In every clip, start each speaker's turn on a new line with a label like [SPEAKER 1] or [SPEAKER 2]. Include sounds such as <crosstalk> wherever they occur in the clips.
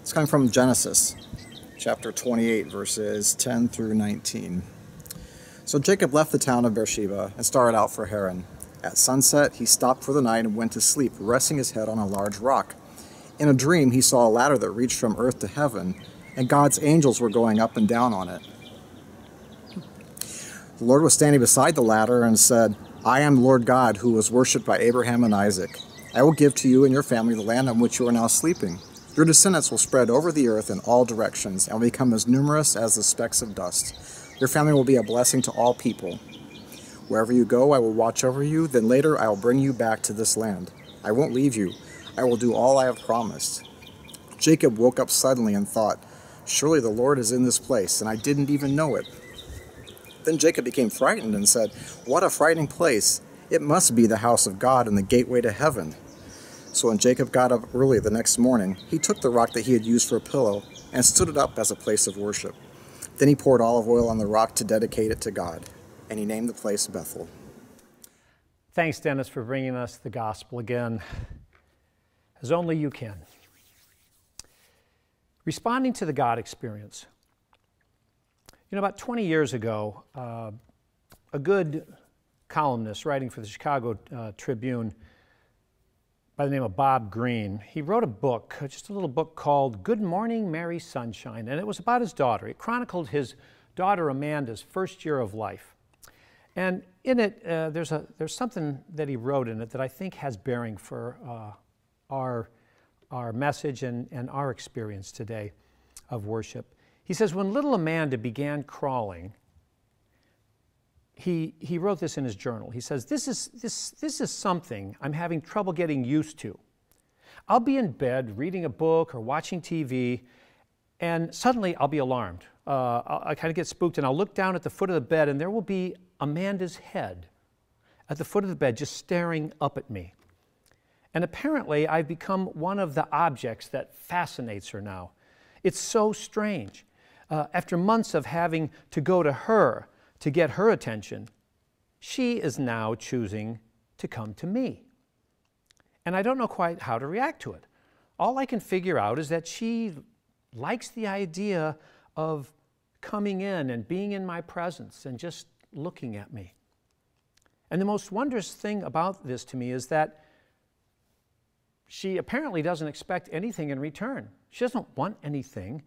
[SPEAKER 1] It's coming from Genesis chapter 28, verses 10 through 19. So Jacob left the town of Beersheba and started out for Haran. At sunset, he stopped for the night and went to sleep, resting his head on a large rock. In a dream, he saw a ladder that reached from earth to heaven, and God's angels were going up and down on it. The Lord was standing beside the ladder and said, I am Lord God, who was worshipped by Abraham and Isaac. I will give to you and your family the land on which you are now sleeping. Your descendants will spread over the earth in all directions and will become as numerous as the specks of dust. Your family will be a blessing to all people. Wherever you go, I will watch over you. Then later, I will bring you back to this land. I won't leave you. I will do all I have promised. Jacob woke up suddenly and thought, Surely the Lord is in this place, and I didn't even know it. Then Jacob became frightened and said, What a frightening place! It must be the house of God and the gateway to heaven. So when Jacob got up early the next morning, he took the rock that he had used for a pillow and stood it up as a place of worship. Then he poured olive oil on the rock to dedicate it to God, and he named the place Bethel.
[SPEAKER 2] Thanks, Dennis, for bringing us the gospel again, as only you can. Responding to the God experience. You know, about 20 years ago, uh, a good columnist writing for the Chicago uh, Tribune by the name of Bob Greene. He wrote a book, just a little book called Good Morning, Merry Sunshine, and it was about his daughter. It chronicled his daughter Amanda's first year of life. And in it, uh, there's, a, there's something that he wrote in it that I think has bearing for uh, our, our message and, and our experience today of worship. He says, When little Amanda began crawling, he, he wrote this in his journal. He says, this is, this, this is something I'm having trouble getting used to. I'll be in bed reading a book or watching TV, and suddenly I'll be alarmed. Uh, I kind of get spooked, and I'll look down at the foot of the bed, and there will be Amanda's head at the foot of the bed just staring up at me. And apparently, I've become one of the objects that fascinates her now. It's so strange. Uh, after months of having to go to her to get her attention, she is now choosing to come to me. And I don't know quite how to react to it. All I can figure out is that she likes the idea of coming in and being in my presence and just looking at me. And the most wondrous thing about this to me is that she apparently doesn't expect anything in return. She doesn't want anything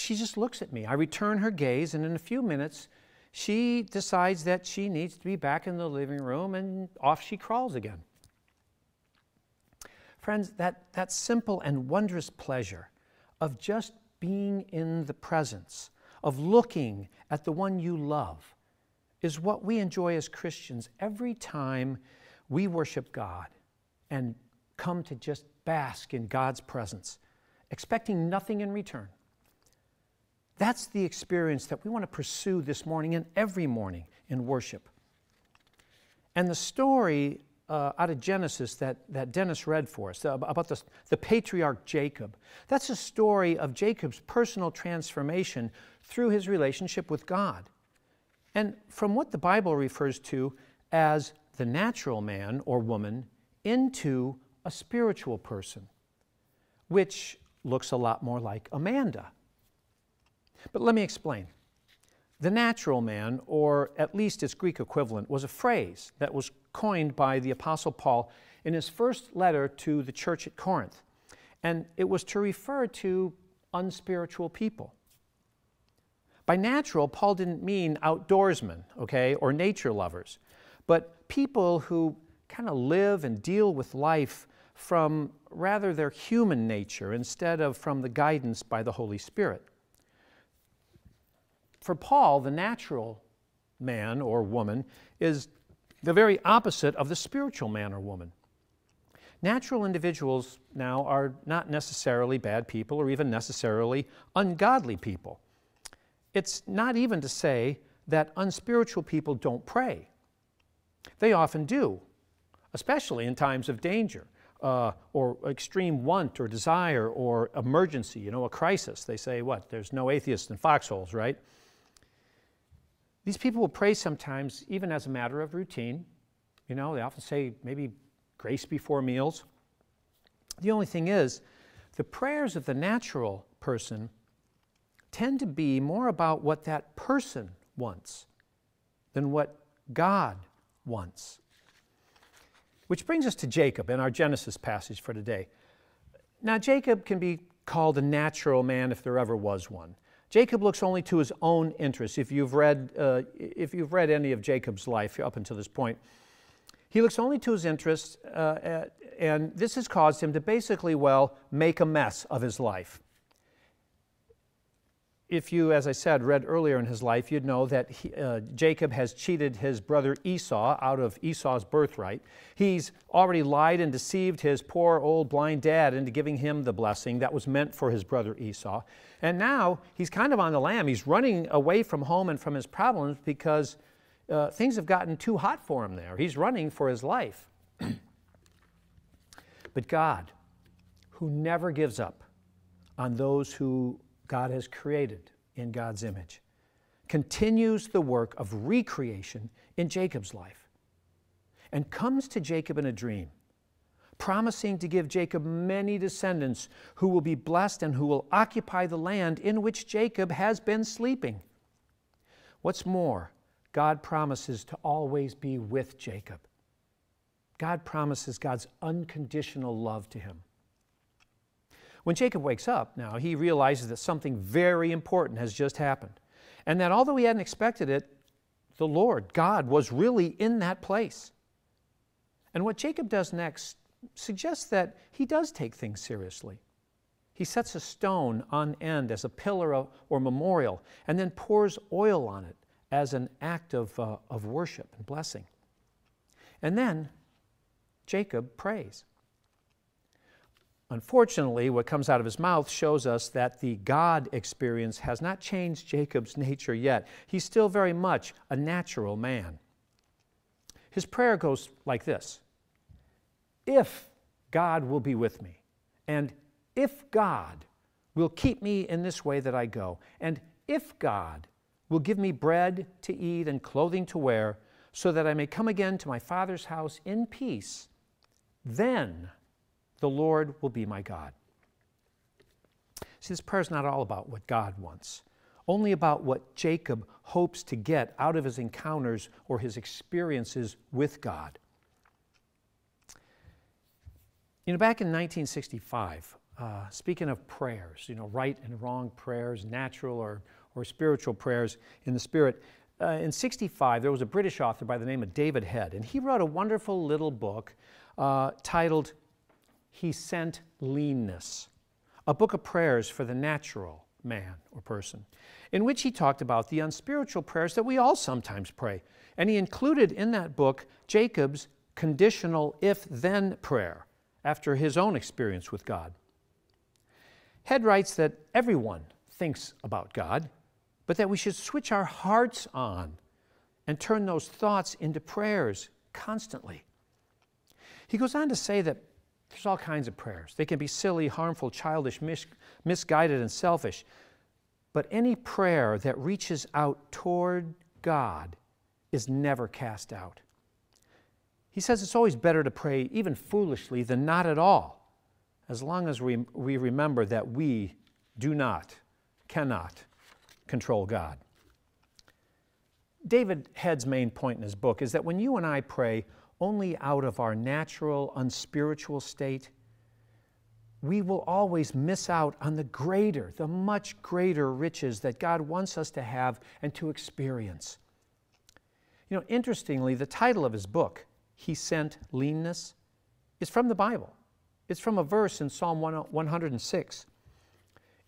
[SPEAKER 2] she just looks at me. I return her gaze, and in a few minutes, she decides that she needs to be back in the living room, and off she crawls again. Friends, that, that simple and wondrous pleasure of just being in the presence, of looking at the one you love, is what we enjoy as Christians every time we worship God and come to just bask in God's presence, expecting nothing in return. That's the experience that we want to pursue this morning and every morning in worship. And the story uh, out of Genesis that, that Dennis read for us about the, the patriarch Jacob, that's a story of Jacob's personal transformation through his relationship with God. And from what the Bible refers to as the natural man or woman into a spiritual person, which looks a lot more like Amanda but let me explain. The natural man, or at least its Greek equivalent, was a phrase that was coined by the Apostle Paul in his first letter to the church at Corinth. And it was to refer to unspiritual people. By natural, Paul didn't mean outdoorsmen, okay, or nature lovers, but people who kind of live and deal with life from rather their human nature instead of from the guidance by the Holy Spirit for Paul, the natural man or woman is the very opposite of the spiritual man or woman. Natural individuals now are not necessarily bad people or even necessarily ungodly people. It's not even to say that unspiritual people don't pray. They often do, especially in times of danger uh, or extreme want or desire or emergency, you know, a crisis. They say, what? There's no atheists in foxholes, right? These people will pray sometimes, even as a matter of routine. You know, they often say maybe grace before meals. The only thing is, The prayers of the natural person tend to be more about what that person wants than what God wants. Which brings us to Jacob in our Genesis passage for today. Now, Jacob can be called a natural man if there ever was one. Jacob looks only to his own interests. If you've read, uh, if you've read any of Jacob's life up until this point, he looks only to his interests, uh, and this has caused him to basically, well, make a mess of his life if you, as I said, read earlier in his life, you'd know that he, uh, Jacob has cheated his brother Esau out of Esau's birthright. He's already lied and deceived his poor old blind dad into giving him the blessing that was meant for his brother Esau. And now he's kind of on the lam. He's running away from home and from his problems because uh, things have gotten too hot for him there. He's running for his life. <clears throat> but God, who never gives up on those who God has created in God's image, continues the work of recreation in Jacob's life and comes to Jacob in a dream, promising to give Jacob many descendants who will be blessed and who will occupy the land in which Jacob has been sleeping. What's more, God promises to always be with Jacob. God promises God's unconditional love to him. When Jacob wakes up now, he realizes that something very important has just happened. And that although he hadn't expected it, the Lord, God, was really in that place. And what Jacob does next suggests that he does take things seriously. He sets a stone on end as a pillar of, or memorial and then pours oil on it as an act of, uh, of worship and blessing. And then Jacob prays. Unfortunately, what comes out of his mouth shows us that the God experience has not changed Jacob's nature yet. He's still very much a natural man. His prayer goes like this If God will be with me, and if God will keep me in this way that I go, and if God will give me bread to eat and clothing to wear, so that I may come again to my Father's house in peace, then the Lord will be my God. See, this prayer is not all about what God wants, only about what Jacob hopes to get out of his encounters or his experiences with God. You know, back in 1965, uh, speaking of prayers, you know, right and wrong prayers, natural or, or spiritual prayers in the Spirit, uh, in 65, there was a British author by the name of David Head, and he wrote a wonderful little book uh, titled he sent leanness, a book of prayers for the natural man or person, in which he talked about the unspiritual prayers that we all sometimes pray. And he included in that book Jacob's conditional if then prayer after his own experience with God. Head writes that everyone thinks about God, but that we should switch our hearts on and turn those thoughts into prayers constantly. He goes on to say that there's all kinds of prayers. They can be silly, harmful, childish, mis- misguided, and selfish. But any prayer that reaches out toward God is never cast out. He says it's always better to pray, even foolishly, than not at all, as long as we, we remember that we do not, cannot control God. David Head's main point in his book is that when you and I pray, only out of our natural, unspiritual state, we will always miss out on the greater, the much greater riches that God wants us to have and to experience. You know, interestingly, the title of his book, He Sent Leanness, is from the Bible. It's from a verse in Psalm 106.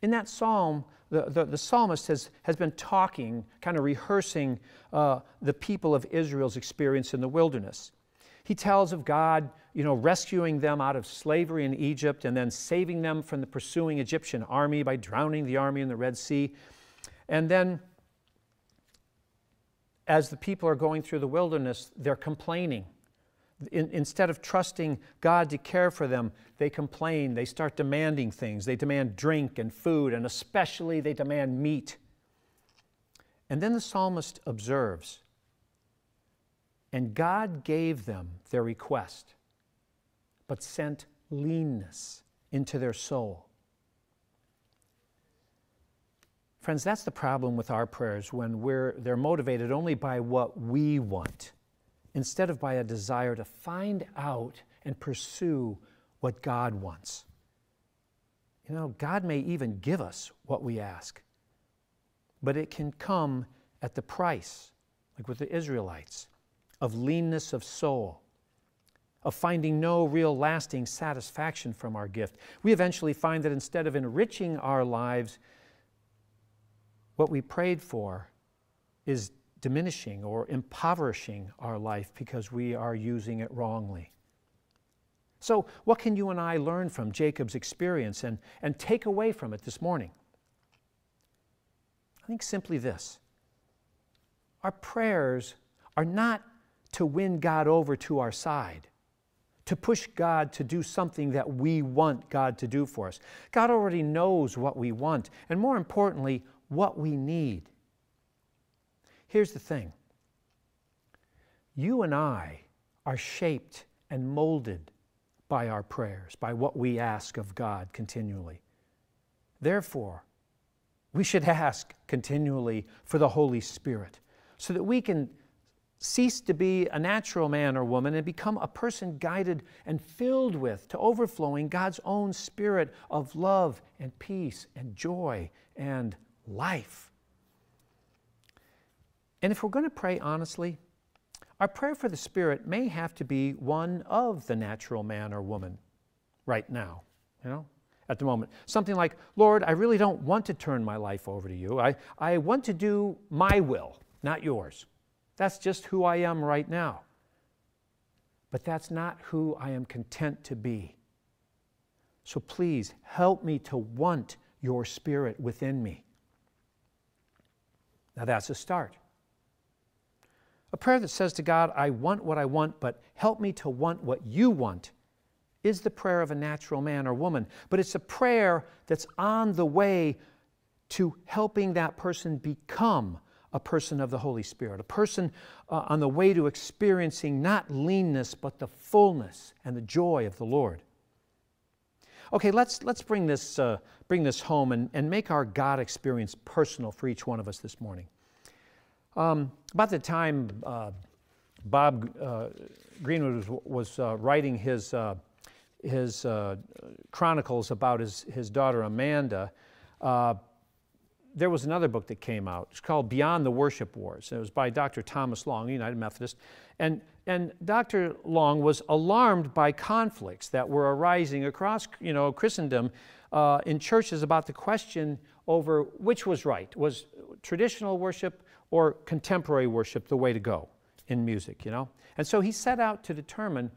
[SPEAKER 2] In that psalm, the, the, the, psalmist has, has been talking, kind of rehearsing uh, the people of Israel's experience in the wilderness. He tells of God, you know, rescuing them out of slavery in Egypt and then saving them from the pursuing Egyptian army by drowning the army in the Red Sea. And then, as the people are going through the wilderness, they're complaining. In, instead of trusting God to care for them, they complain. They start demanding things. They demand drink and food, and especially they demand meat. And then the psalmist observes and God gave them their request, but sent leanness into their soul. Friends, that's the problem with our prayers when we're, they're motivated only by what we want instead of by a desire to find out and pursue what God wants. You know, God may even give us what we ask, but it can come at the price, like with the Israelites, of leanness of soul, of finding no real lasting satisfaction from our gift. We eventually find that instead of enriching our lives, what we prayed for is diminishing or impoverishing our life because we are using it wrongly. So, what can you and I learn from Jacob's experience and, and take away from it this morning? I think simply this our prayers are not to win God over to our side, to push God to do something that we want God to do for us. God already knows what we want, and more importantly, what we need. Here's the thing you and I are shaped and molded by our prayers, by what we ask of God continually. Therefore, we should ask continually for the Holy Spirit so that we can cease to be a natural man or woman and become a person guided and filled with, to overflowing, God's own spirit of love and peace and joy and life. And if we're going to pray honestly, our prayer for the Spirit may have to be one of the natural man or woman right now, you know, at the moment. Something like, Lord, I really don't want to turn my life over to you. I, I want to do my will, not yours. That's just who I am right now. But that's not who I am content to be. So please help me to want your Spirit within me. Now that's a start. A prayer that says to God, I want what I want, but help me to want what you want, is the prayer of a natural man or woman. But it's a prayer that's on the way to helping that person become a person of the Holy Spirit, a person uh, on the way to experiencing not leanness, but the fullness and the joy of the Lord. Okay, let's, let's bring, this, uh, bring this home and, and make our God experience personal for each one of us this morning. Um, about the time uh, Bob uh, Greenwood was, was uh, writing his, uh, his chronicles about his, his daughter Amanda, there was another book that came out. It's called Beyond the Worship Wars. It was by Dr. Thomas Long, United Methodist. And, and Dr. Long was alarmed by conflicts that were arising across you know, Christendom uh, in churches about the question over which was right. Was traditional worship or contemporary worship the way to go in music, you know? And so he set out to determine,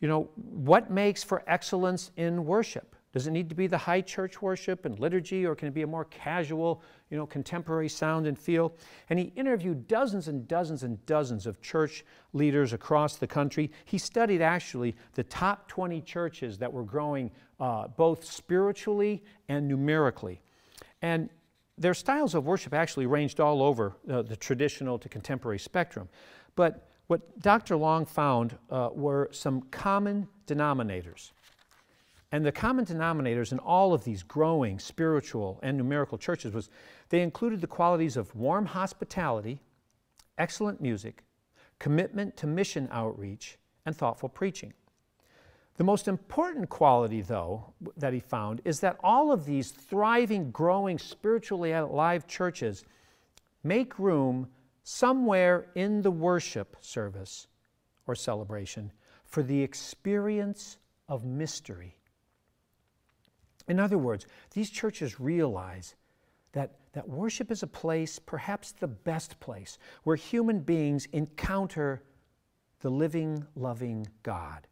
[SPEAKER 2] you know, what makes for excellence in worship. Does it need to be the high church worship and liturgy, or can it be a more casual, you know, contemporary sound and feel? And he interviewed dozens and dozens and dozens of church leaders across the country. He studied actually the top 20 churches that were growing uh, both spiritually and numerically. And their styles of worship actually ranged all over uh, the traditional to contemporary spectrum. But what Dr. Long found uh, were some common denominators. And the common denominators in all of these growing spiritual and numerical churches was they included the qualities of warm hospitality, excellent music, commitment to mission outreach, and thoughtful preaching. The most important quality, though, that he found is that all of these thriving, growing, spiritually alive churches make room somewhere in the worship service or celebration for the experience of mystery in other words, these churches realize that, that worship is a place, perhaps the best place, where human beings encounter the living, loving God.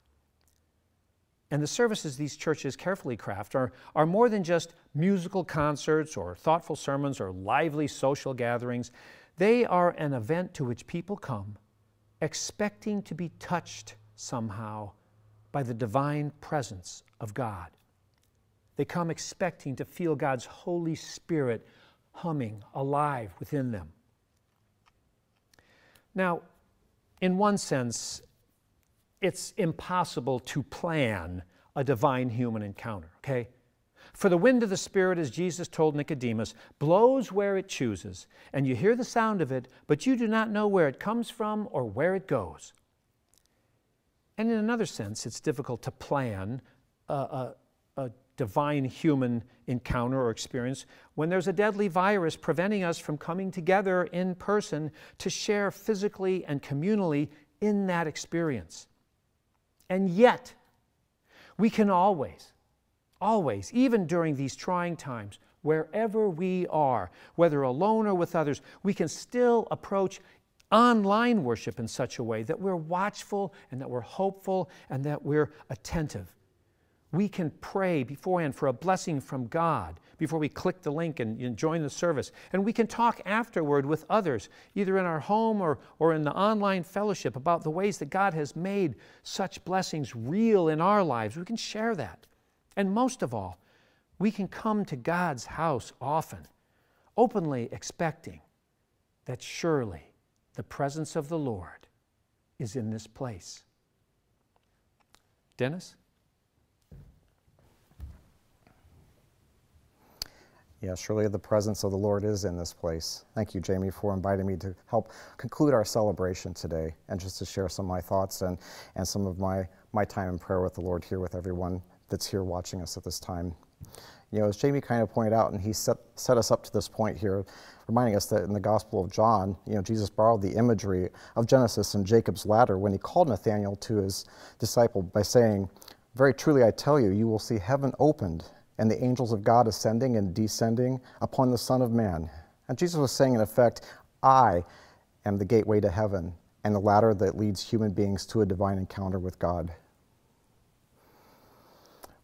[SPEAKER 2] And the services these churches carefully craft are, are more than just musical concerts or thoughtful sermons or lively social gatherings. They are an event to which people come expecting to be touched somehow by the divine presence of God. They come expecting to feel God's Holy Spirit humming alive within them. Now, in one sense, it's impossible to plan a divine human encounter, okay? For the wind of the Spirit, as Jesus told Nicodemus, blows where it chooses, and you hear the sound of it, but you do not know where it comes from or where it goes. And in another sense, it's difficult to plan a, a, divine human encounter or experience when there's a deadly virus preventing us from coming together in person to share physically and communally in that experience. And yet, we can always always, even during these trying times, wherever we are, whether alone or with others, we can still approach online worship in such a way that we're watchful and that we're hopeful and that we're attentive. We can pray beforehand for a blessing from God before we click the link and, join the service. And we can talk afterward with others, either in our home or, or in the online fellowship, about the ways that God has made such blessings real in our lives. We can share that. And most of all, we can come to God's house often, openly expecting that surely the presence of the Lord is in this place. Dennis?
[SPEAKER 1] Yeah, surely the presence of the Lord is in this place. Thank you, Jamie, for inviting me to help conclude our celebration today and just to share some of my thoughts and, and some of my, my time in prayer with the Lord here with everyone that's here watching us at this time. You know, as Jamie kind of pointed out, and he set, set us up to this point here, reminding us that in the Gospel of John, you know, Jesus borrowed the imagery of Genesis and Jacob's ladder when he called Nathanael to his disciple by saying, Very truly I tell you, you will see heaven opened and the angels of God ascending and descending upon the Son of Man. And Jesus was saying, in effect, I am the gateway to heaven and the ladder that leads human beings to a divine encounter with God.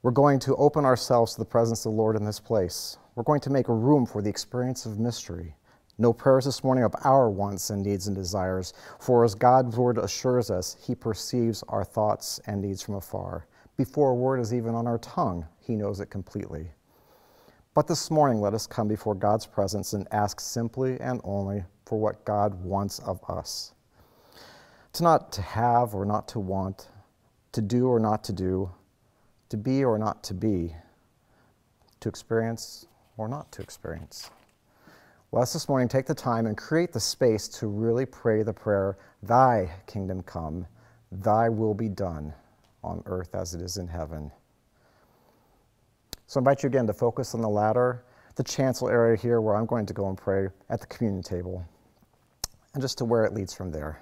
[SPEAKER 1] We're going to open ourselves to the presence of the Lord in this place. We're going to make a room for the experience of mystery. No prayers this morning of our wants and needs and desires, for as God's word assures us, He perceives our thoughts and needs from afar. Before a word is even on our tongue, He knows it completely. But this morning, let us come before God's presence and ask simply and only for what God wants of us. To not to have or not to want, to do or not to do, to be or not to be, to experience or not to experience. Let us this morning take the time and create the space to really pray the prayer, Thy kingdom come, Thy will be done on earth as it is in heaven. So I invite you again to focus on the ladder, the chancel area here where I'm going to go and pray at the communion table, and just to where it leads from there.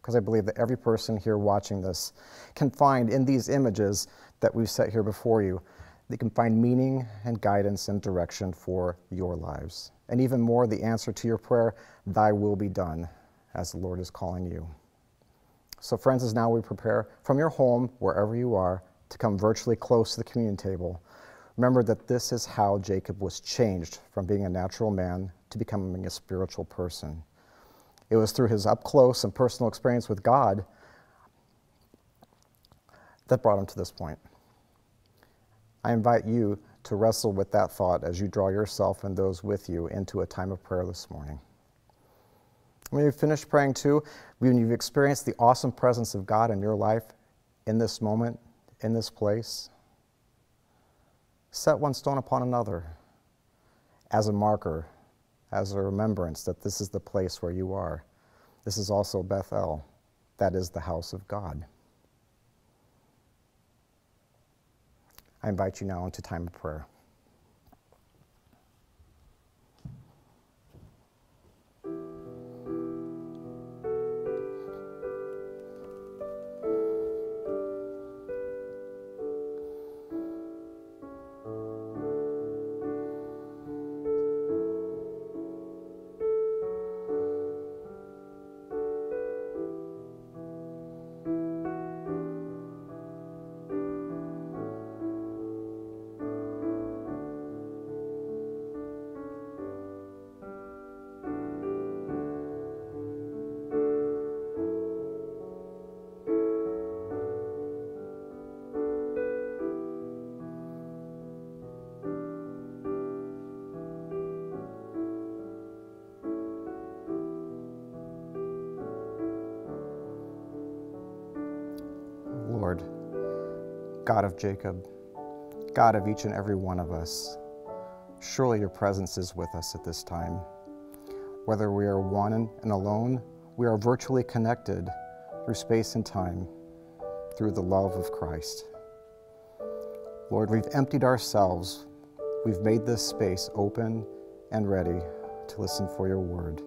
[SPEAKER 1] Because I believe that every person here watching this can find in these images that we've set here before you, that can find meaning and guidance and direction for your lives. And even more, the answer to your prayer, Thy will be done, as the Lord is calling you. So, friends, as now we prepare from your home, wherever you are, to come virtually close to the communion table, remember that this is how Jacob was changed from being a natural man to becoming a spiritual person. It was through his up close and personal experience with God that brought him to this point. I invite you to wrestle with that thought as you draw yourself and those with you into a time of prayer this morning. When you've finished praying too, when you've experienced the awesome presence of God in your life, in this moment, in this place, set one stone upon another as a marker, as a remembrance that this is the place where you are. This is also Bethel, that is the house of God. I invite you now into time of prayer. God of Jacob, God of each and every one of us, surely your presence is with us at this time. Whether we are one and alone, we are virtually connected through space and time, through the love of Christ. Lord, we've emptied ourselves. We've made this space open and ready to listen for your word.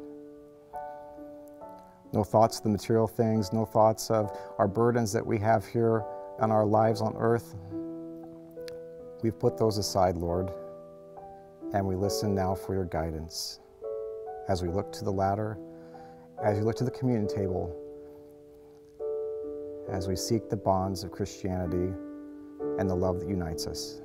[SPEAKER 1] No thoughts of the material things, no thoughts of our burdens that we have here on our lives on earth. We've put those aside, Lord, and we listen now for your guidance as we look to the ladder, as we look to the communion table, as we seek the bonds of Christianity and the love that unites us.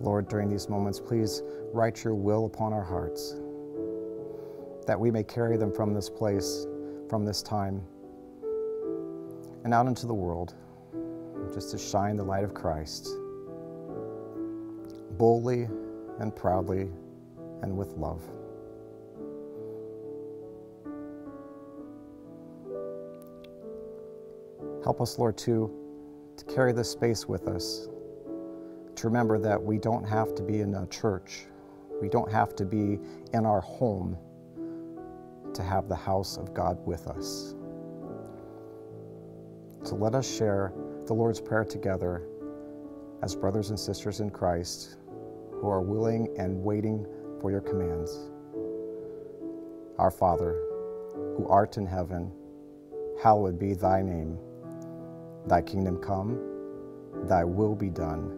[SPEAKER 1] Lord, during these moments, please write your will upon our hearts, that we may carry them from this place, from this time, and out into the world, just to shine the light of Christ, boldly and proudly and with love. Help us, Lord, to, to carry this space with us to remember that we don't have to be in a church, we don't have to be in our home to have the house of God with us. So let us share the Lord's Prayer together as brothers and sisters in Christ who are willing and waiting for your commands. Our Father, who art in heaven, hallowed be thy name. Thy kingdom come, thy will be done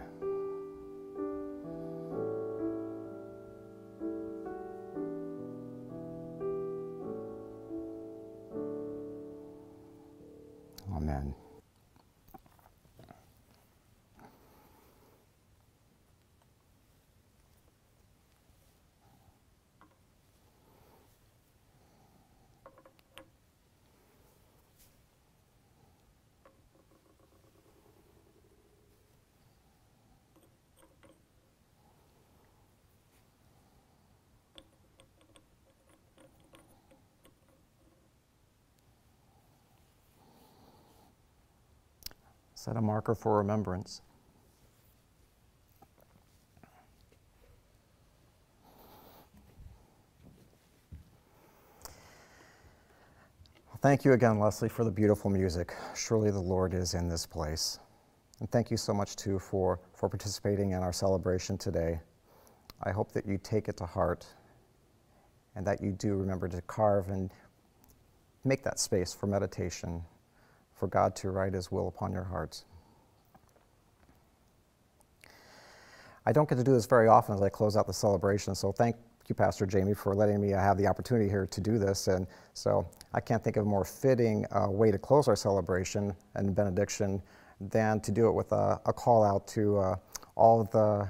[SPEAKER 1] Amen. Set a marker for remembrance. Thank you again, Leslie, for the beautiful music. Surely the Lord is in this place. And thank you so much, too, for, for participating in our celebration today. I hope that you take it to heart and that you do remember to carve and make that space for meditation for God to write His will upon your hearts. I don't get to do this very often as I close out the celebration, so thank you, Pastor Jamie, for letting me have the opportunity here to do this. And so I can't think of a more fitting uh, way to close our celebration and benediction than to do it with a, a call out to uh, all the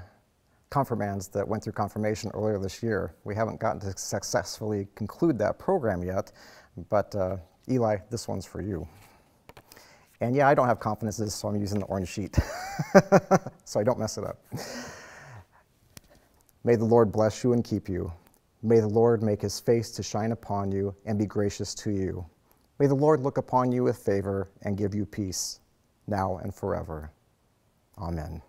[SPEAKER 1] confirmands that went through confirmation earlier this year. We haven't gotten to successfully conclude that program yet, but uh, Eli, this one's for you. And yeah, I don't have confidences, so I'm using the orange sheet <laughs> so I don't mess it up. May the Lord bless you and keep you. May the Lord make his face to shine upon you and be gracious to you. May the Lord look upon you with favor and give you peace, now and forever. Amen.